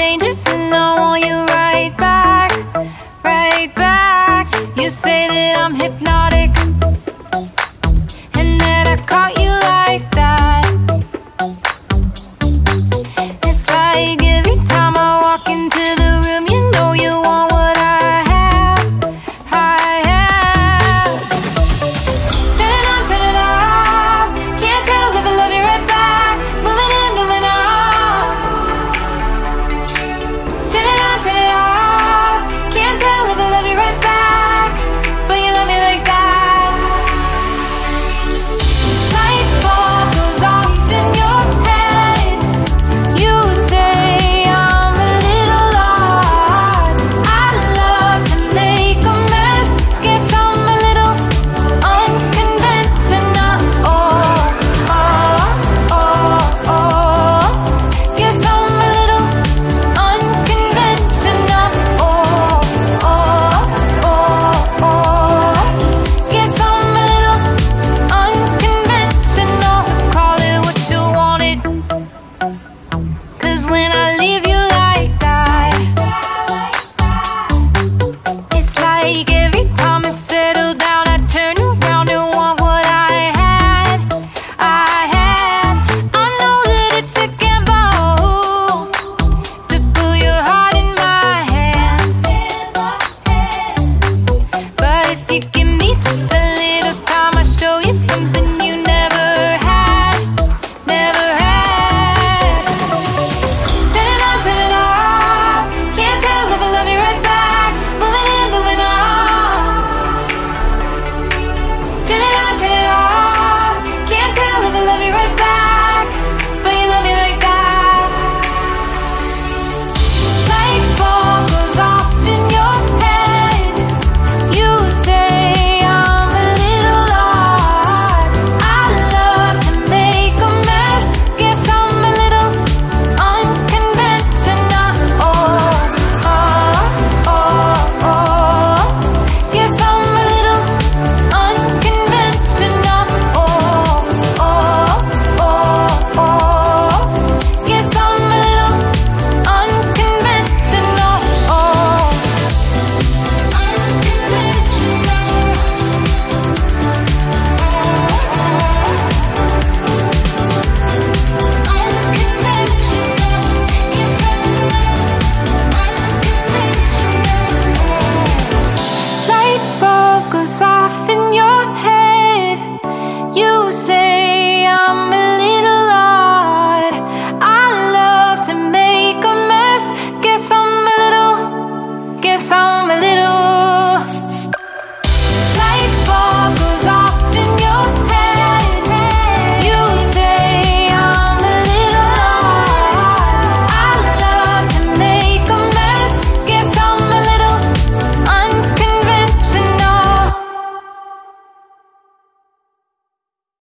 Changes like every time